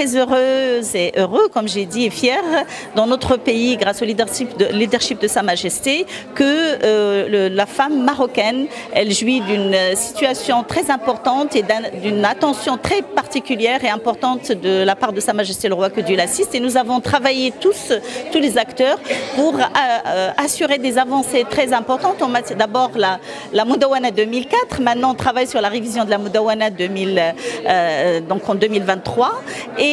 très heureuse et heureux, comme j'ai dit, et fiers dans notre pays, grâce au leadership de, Sa Majesté, que euh, la femme marocaine, elle jouit d'une situation très importante et d'une attention très particulière et importante de la part de Sa Majesté le Roi que Dieu l'assiste. Et nous avons travaillé tous, tous les acteurs, pour euh, euh, assurer des avancées très importantes. D'abord la, la Moudawana 2004, maintenant on travaille sur la révision de la Moudawana 2000, donc en 2023, et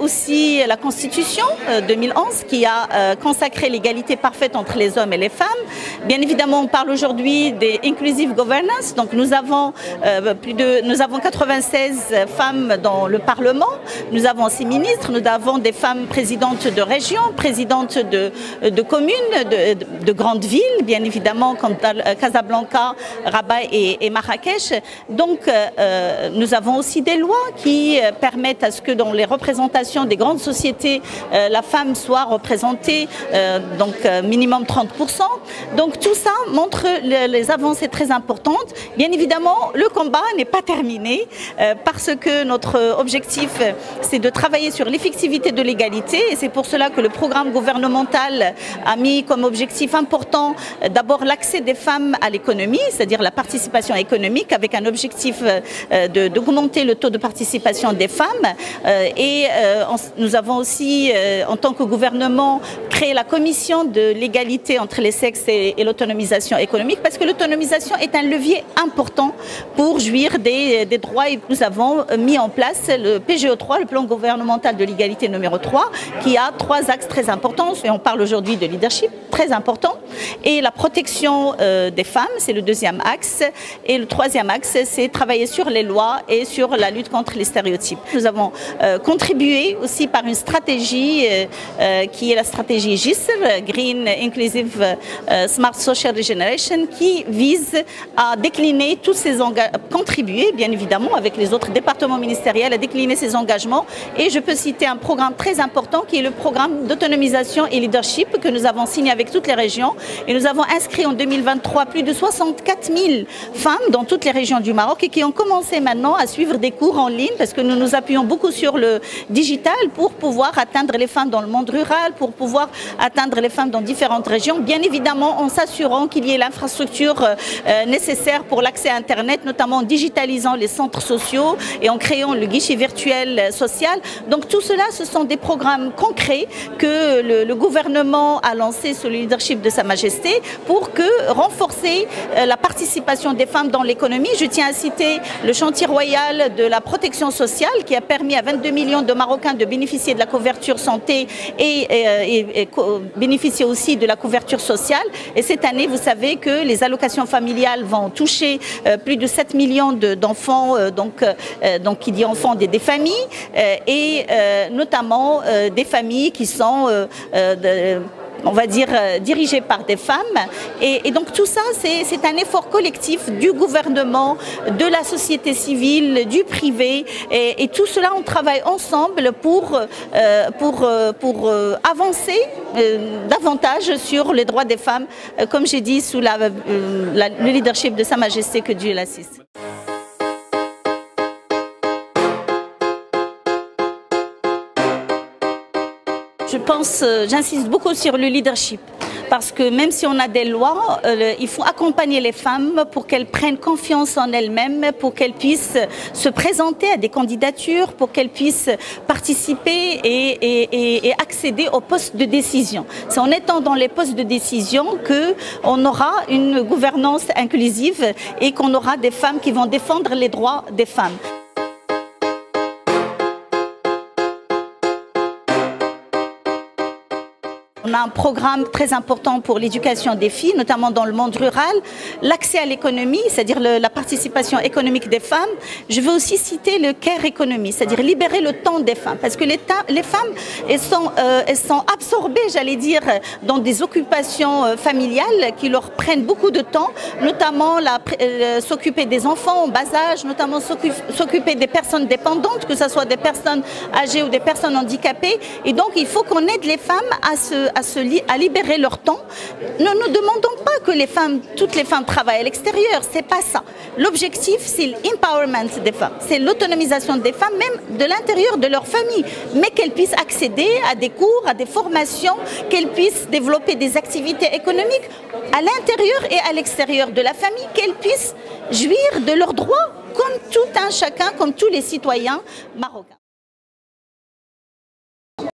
aussi la Constitution 2011 qui a consacré l'égalité parfaite entre les hommes et les femmes. Bien évidemment, on parle aujourd'hui des inclusive governance. Donc nous avons euh, plus de, nous avons 96 femmes dans le Parlement. Nous avons six ministres. Nous avons des femmes présidentes de régions, présidentes de, communes, de, de, grandes villes, bien évidemment, comme Casablanca, Rabat et, Marrakech. Donc euh, nous avons aussi des lois qui permettent à ce que dans les représentations des grandes sociétés, euh, la femme soit représentée, donc minimum 30%. Donc tout ça montre les avancées très importantes. Bien évidemment, le combat n'est pas terminé euh, parce que notre objectif, c'est de travailler sur l'effectivité de l'égalité et c'est pour cela que le programme gouvernemental a mis comme objectif important euh, d'abord l'accès des femmes à l'économie, c'est-à-dire la participation économique avec un objectif euh, d'augmenter le taux de participation des femmes. Et nous avons aussi, en tant que gouvernement, créé la commission de l'égalité entre les sexes et l'autonomisation économique parce que l'autonomisation est un levier important pour jouir des, droits. Et nous avons mis en place le PGO3, le plan gouvernemental de l'égalité numéro 3, qui a trois axes très importants. Et on parle aujourd'hui de leadership très important et la protection euh, des femmes, c'est le deuxième axe et le troisième axe, c'est travailler sur les lois et sur la lutte contre les stéréotypes. Nous avons euh, contribué aussi par une stratégie euh, qui est la stratégie GISR, Green Inclusive Smart Social Regeneration, qui vise à décliner tous ces engagements, contribuer bien évidemment avec les autres départements ministériels à décliner ces engagements. Et je peux citer un programme très important qui est le programme d'autonomisation et leadership que nous avons signé avec toutes les régions. Et nous avons inscrit en 2023 plus de 64 000 femmes dans toutes les régions du Maroc et qui ont commencé maintenant à suivre des cours en ligne parce que nous nous appuyons beaucoup sur le digital pour pouvoir atteindre les femmes dans le monde rural, pour pouvoir atteindre les femmes dans différentes régions, bien évidemment en s'assurant qu'il y ait l'infrastructure euh, nécessaire pour l'accès à Internet, notamment en digitalisant les centres sociaux et en créant le guichet virtuel social. Donc tout cela, ce sont des programmes concrets que le, gouvernement a lancé sous le leadership de Sa Pour que renforcer euh, la participation des femmes dans l'économie. Je tiens à citer le chantier royal de la protection sociale qui a permis à 22 millions de Marocains de bénéficier de la couverture santé et, euh, bénéficier aussi de la couverture sociale. Et cette année, vous savez que les allocations familiales vont toucher euh, plus de 7 millions d'enfants, donc, donc qui dit enfants des, des familles, et notamment des familles qui sont on va dire, dirigées par des femmes. Et, donc tout ça, c'est un effort collectif du gouvernement, de la société civile, du privé. Et, tout cela, on travaille ensemble pour, pour, pour avancer davantage sur les droits des femmes, comme j'ai dit, sous la, le leadership de Sa Majesté, que Dieu l'assiste. Je pense, euh, j'insiste beaucoup sur le leadership parce que même si on a des lois, euh, il faut accompagner les femmes pour qu'elles prennent confiance en elles-mêmes, pour qu'elles puissent se présenter à des candidatures, pour qu'elles puissent participer et, et, accéder aux postes de décision. C'est en étant dans les postes de décision qu'on aura une gouvernance inclusive et qu'on aura des femmes qui vont défendre les droits des femmes. On a un programme très important pour l'éducation des filles, notamment dans le monde rural, l'accès à l'économie, c'est-à-dire la participation économique des femmes. Je veux aussi citer le care economy, c'est-à-dire libérer le temps des femmes, parce que les, femmes elles sont, euh, elles sont absorbées, j'allais dire, dans des occupations euh, familiales qui leur prennent beaucoup de temps, notamment euh, s'occuper des enfants en bas âge, notamment s'occuper des personnes dépendantes, que ce soit des personnes âgées ou des personnes handicapées. Et donc, il faut qu'on aide les femmes à se à, libérer leur temps. Nous ne demandons pas que toutes les femmes travaillent à l'extérieur, c'est pas ça. L'objectif, c'est l'empowerment des femmes, c'est l'autonomisation des femmes, même de l'intérieur de leur famille, mais qu'elles puissent accéder à des cours, à des formations, qu'elles puissent développer des activités économiques à l'intérieur et à l'extérieur de la famille, qu'elles puissent jouir de leurs droits comme tout un chacun, comme tous les citoyens marocains.